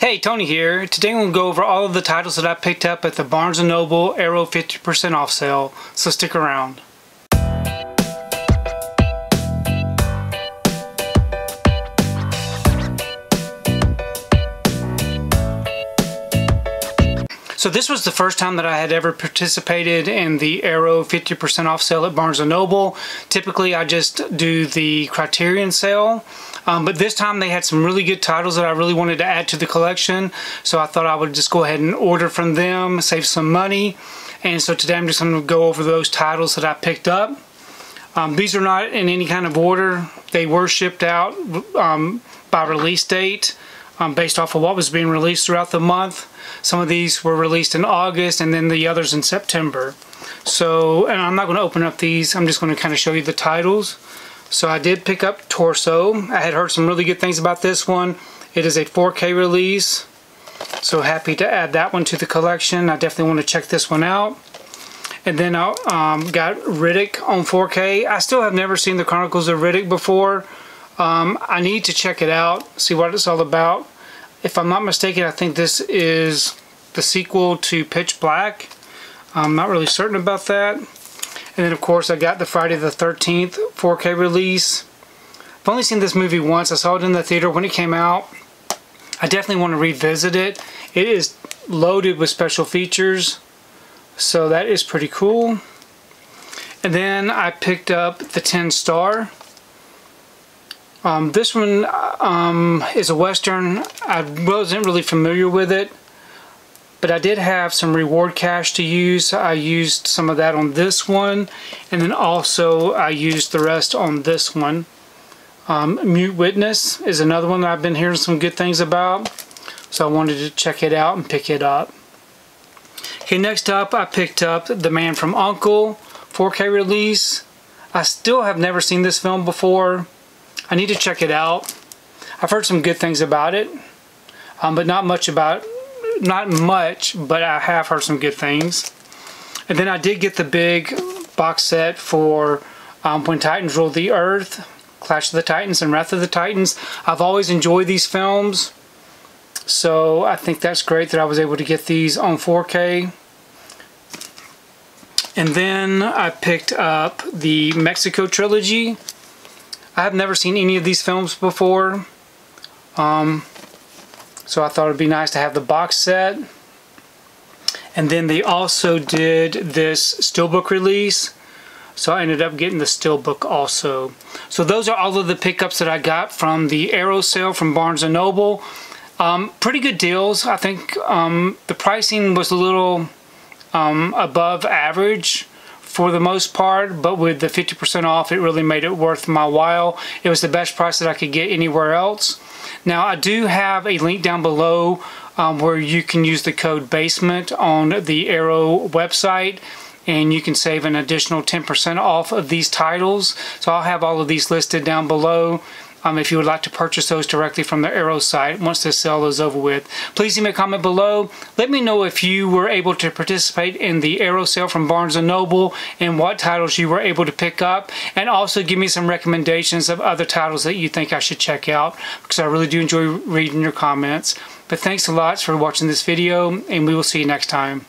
Hey, Tony here. Today we'll go over all of the titles that I picked up at the Barnes & Noble Arrow 50% off sale, so stick around. So this was the first time that I had ever participated in the Arrow 50% off sale at Barnes & Noble. Typically I just do the Criterion sale, um, but this time they had some really good titles that I really wanted to add to the collection. So I thought I would just go ahead and order from them, save some money. And so today I'm just going to go over those titles that I picked up. Um, these are not in any kind of order. They were shipped out um, by release date um, based off of what was being released throughout the month. Some of these were released in August and then the others in September. So, and I'm not going to open up these, I'm just going to kind of show you the titles. So I did pick up Torso. I had heard some really good things about this one. It is a 4K release. So happy to add that one to the collection. I definitely want to check this one out. And then I um, got Riddick on 4K. I still have never seen the Chronicles of Riddick before. Um, I need to check it out, see what it's all about. If I'm not mistaken, I think this is the sequel to Pitch Black. I'm not really certain about that. And then, of course, I got the Friday the 13th 4K release. I've only seen this movie once. I saw it in the theater when it came out. I definitely want to revisit it. It is loaded with special features. So that is pretty cool. And then I picked up the Tin Star. Um, this one um, is a Western. I wasn't really familiar with it, but I did have some reward cash to use. I used some of that on this one, and then also I used the rest on this one. Um, Mute Witness is another one that I've been hearing some good things about, so I wanted to check it out and pick it up. Okay, next up I picked up The Man from U.N.C.L.E. 4K release. I still have never seen this film before. I need to check it out. I've heard some good things about it, um, but not much about, not much, but I have heard some good things. And then I did get the big box set for um, When Titans Rule the Earth, Clash of the Titans, and Wrath of the Titans. I've always enjoyed these films, so I think that's great that I was able to get these on 4K. And then I picked up the Mexico trilogy. I have never seen any of these films before. Um, so I thought it'd be nice to have the box set. And then they also did this steelbook release. So I ended up getting the steelbook also. So those are all of the pickups that I got from the Arrow sale from Barnes & Noble. Um, pretty good deals. I think um, the pricing was a little um, above average for the most part, but with the 50% off, it really made it worth my while. It was the best price that I could get anywhere else. Now, I do have a link down below um, where you can use the code BASEMENT on the Arrow website and you can save an additional 10% off of these titles. So I'll have all of these listed down below um, if you would like to purchase those directly from the Arrow site once this sale is over with. Please leave me a comment below. Let me know if you were able to participate in the Arrow sale from Barnes & Noble and what titles you were able to pick up. And also give me some recommendations of other titles that you think I should check out because I really do enjoy reading your comments. But thanks a lot for watching this video and we will see you next time.